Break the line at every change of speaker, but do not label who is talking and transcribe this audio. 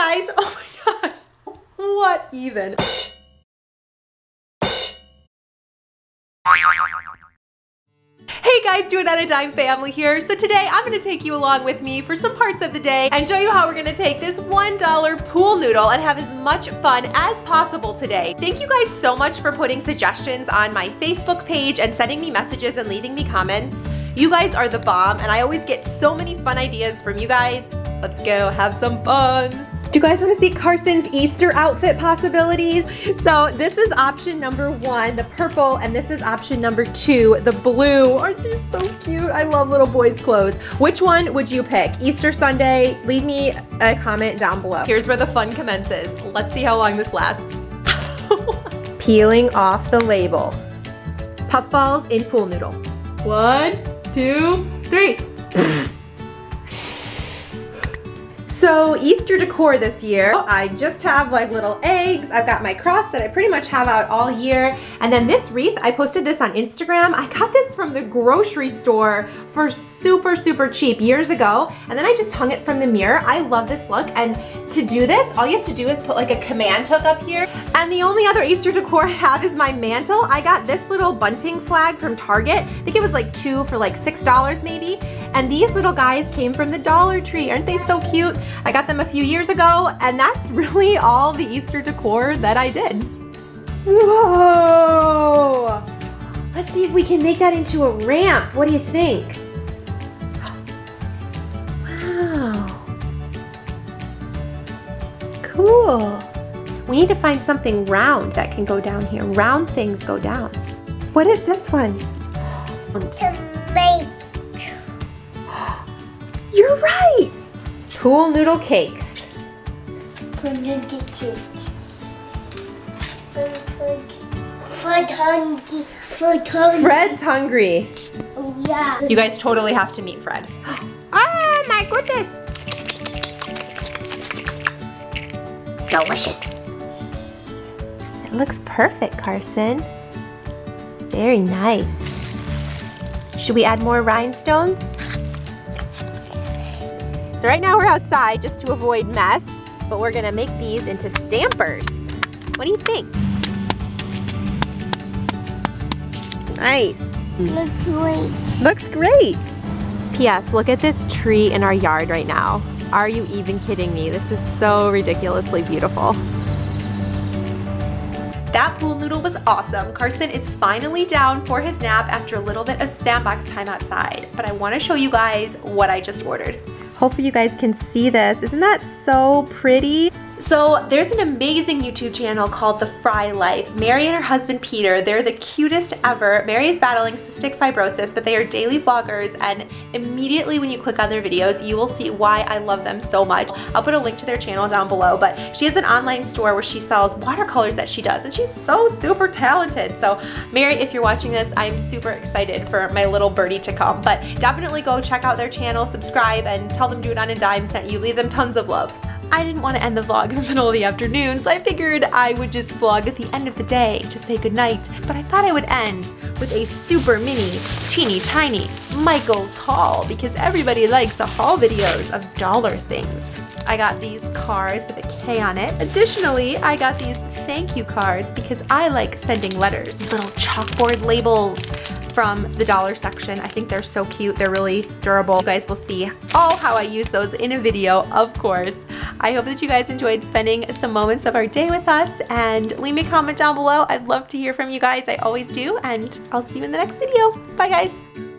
guys, oh my gosh, what even? Hey guys, Do It On a Dime family here. So today I'm gonna take you along with me for some parts of the day and show you how we're gonna take this $1 pool noodle and have as much fun as possible today. Thank you guys so much for putting suggestions on my Facebook page and sending me messages and leaving me comments. You guys are the bomb and I always get so many fun ideas from you guys. Let's go have some fun. Do you guys wanna see Carson's Easter outfit possibilities? So this is option number one, the purple, and this is option number two, the blue. Aren't these so cute? I love little boys' clothes. Which one would you pick? Easter Sunday? Leave me a comment down below. Here's where the fun commences. Let's see how long this lasts. Peeling off the label. Puffballs in pool noodle. One, two, three. So Easter decor this year, I just have like little eggs. I've got my cross that I pretty much have out all year. And then this wreath, I posted this on Instagram. I got this from the grocery store for super, super cheap years ago. And then I just hung it from the mirror. I love this look. And to do this, all you have to do is put like a command hook up here. And the only other Easter decor I have is my mantel. I got this little bunting flag from Target. I think it was like two for like $6 maybe. And these little guys came from the Dollar Tree. Aren't they so cute? I got them a few years ago and that's really all the Easter decor that I did. Whoa! Let's see if we can make that into a ramp. What do you think? Wow. Cool. We need to find something round that can go down here. Round things go down. What is this one?
To make
You're right. Pool noodle cakes.
banana cake. Fred hungry. Fred hungry.
Fred's hungry.
Oh, yeah.
You guys totally have to meet Fred. Oh my goodness.
Delicious.
It looks perfect, Carson. Very nice. Should we add more rhinestones? So right now we're outside just to avoid mess, but we're gonna make these into stampers. What do you think? Nice.
Look great.
Looks great. P.S. Look at this tree in our yard right now. Are you even kidding me? This is so ridiculously beautiful. That pool noodle was awesome. Carson is finally down for his nap after a little bit of sandbox time outside. But I wanna show you guys what I just ordered. Hopefully you guys can see this. Isn't that so pretty? So there's an amazing YouTube channel called The Frey Life. Mary and her husband Peter, they're the cutest ever. Mary is battling cystic fibrosis, but they are daily vloggers and immediately when you click on their videos, you will see why I love them so much. I'll put a link to their channel down below, but she has an online store where she sells watercolors that she does and she's so super talented. So Mary, if you're watching this, I'm super excited for my little birdie to come, but definitely go check out their channel, subscribe, and tell them Do It On a Dime sent you. Leave them tons of love. I didn't want to end the vlog in the middle of the afternoon, so I figured I would just vlog at the end of the day to say goodnight. But I thought I would end with a super mini, teeny tiny Michael's haul because everybody likes a haul videos of dollar things. I got these cards with a K on it. Additionally, I got these thank you cards because I like sending letters. These little chalkboard labels from the dollar section. I think they're so cute. They're really durable. You guys will see all how I use those in a video, of course. I hope that you guys enjoyed spending some moments of our day with us and leave me a comment down below. I'd love to hear from you guys. I always do and I'll see you in the next video. Bye guys.